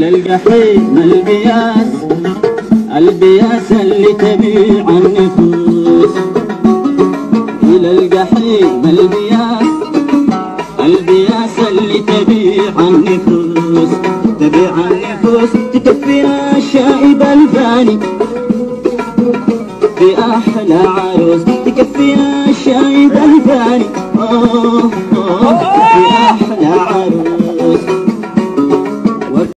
للجحيم البياس البياس اللي تبيع النفوس. إلى الجحيم البياس البياس اللي تبيع النفوس. تبيع النفوس تكفينا الشائب الفاني في أحلى عروس تكفينا الشائب الفاني أوه.